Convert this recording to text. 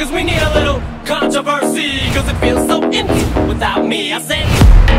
cause we need a little controversy. Cause it feels so empty without me. I said